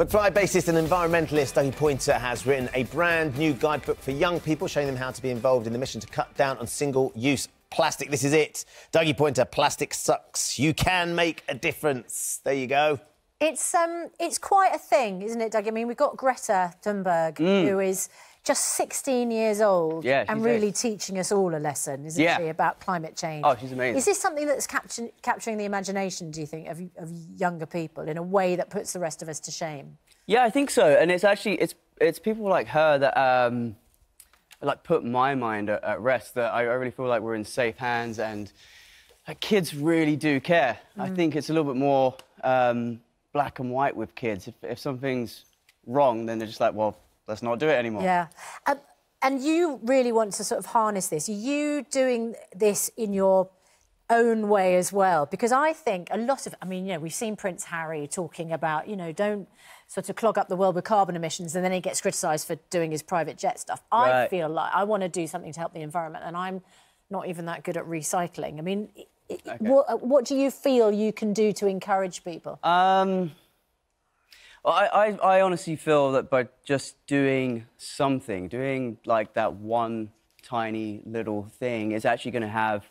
McFly bassist and environmentalist Dougie Poynter has written a brand new guidebook for young people showing them how to be involved in the mission to cut down on single use plastic. This is it. Dougie Poynter, plastic sucks. You can make a difference. There you go. It's um, it's quite a thing, isn't it, Doug? I mean, we've got Greta Thunberg, who is just 16 years old Mm. Yeah, and really teaching us all a lesson, isn't Yeah. she, about climate change? Oh, she's amazing. Is this something that's capturing, capturing the imagination, do you think, of, of younger people in a way that puts the rest of us to shame? Yeah, I think so. And it's actually it's it's people like her that um, like put my mind at, at rest. That I, I really feel like we're in safe hands, and like, kids really do care. I think it's a little bit more um, black and white with kids. If, if something's wrong, then they're just like, well, let's not do it anymore. Yeah. Um, and you really want to sort of harness this. Are you doing this in your own way as well? Because I think a lot of, I mean, you know, we've seen Prince Harry talking about, you know, don't sort of clog up the world with carbon emissions and then he gets criticised for doing his private jet stuff. I feel like I want to do something to help the environment and I'm not even that good at recycling. I mean, i- what, what do you feel you can do to encourage people? Um, I, I, I honestly feel that by just doing something, doing like that one tiny little thing, is actually going to have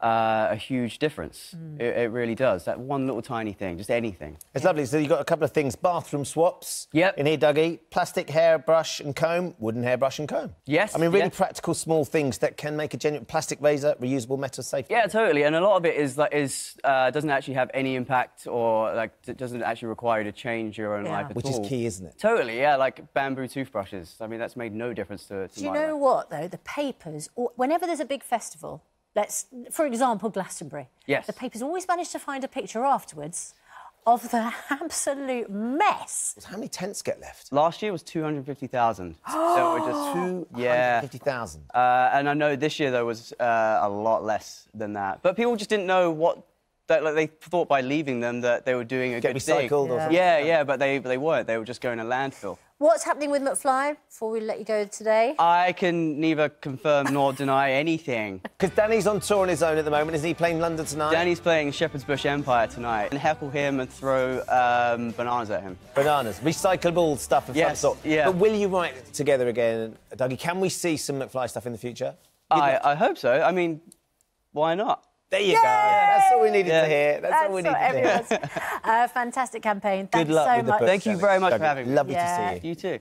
uh, a huge difference. Mm. It, it really does. That one little tiny thing, just anything. It's lovely. So you've got a couple of things. Bathroom swaps. Yep. In here, Dougie. Plastic hairbrush and comb. Wooden hairbrush and comb. Yes, I mean, really yeah. practical small things that can make a genuine plastic razor, reusable metal safe. Yeah, totally. And a lot of it is like is uh, doesn't actually have any impact or like it doesn't actually require you to change your own Yeah. life at Which all. is key, isn't it? Totally, yeah. Like bamboo toothbrushes. I mean, that's made no difference to. to Do you know life. what though? The papers, or- whenever there's a big festival, let's, for example, Glastonbury. Yes. The papers always manage to find a picture afterwards of the absolute mess. How many tents get left? Last year was two hundred fifty thousand. so we're just two. Yeah. 50,000. Uh, and I know this year there was uh, a lot less than that. But people just didn't know what. That, like, they thought by leaving them that they were doing a Get good thing. recycled or Yeah. Yeah, yeah, but they they weren't. They were just going to landfill. What's happening with McFly before we let you go today? I can neither confirm nor deny anything. Because Danny's on tour on his own at the moment. Isn't he playing London tonight? Danny's playing Shepherd's Bush Empire tonight, and heckle him and throw um, bananas at him. Bananas. Recyclable stuff of Yes, some sort. yeah. But will you write together again, Dougie? Can we see some McFly stuff in the future? I, I hope so. I mean, why not? There you go. That's all we needed Yeah. to hear. That's, all we needed to hear. everyone's. uh, fantastic campaign. Thanks luck so with the much. book, Thank you very much for having me. Lovely Yeah. to see you. You too.